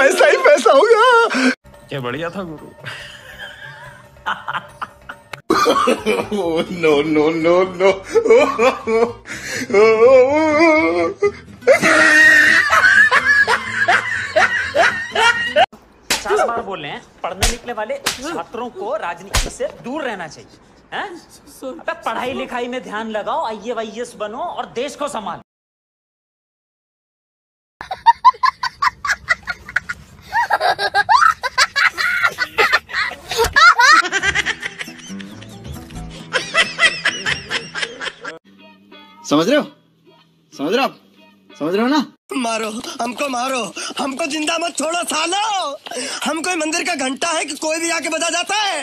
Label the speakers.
Speaker 1: पैसा ही पैसा होगा
Speaker 2: क्या बढ़िया था गुरु?
Speaker 1: नो नो नो नो
Speaker 3: पचास बार बोल रहे हैं पढ़ने निकले वाले छात्रों को राजनीति से दूर रहना चाहिए हैं? अबे पढ़ाई लिखाई में ध्यान लगाओ आई बनो और देश को संभालो।
Speaker 4: समझ रहे हो? समझ रहे हो समझ रहे हो ना?
Speaker 5: मारो, हमको मारो। हमको ज़िंदा मत छोड़ो, सालो। हम कोई मंदिर का घंटा है कि कोई भी आके बजा जाता है?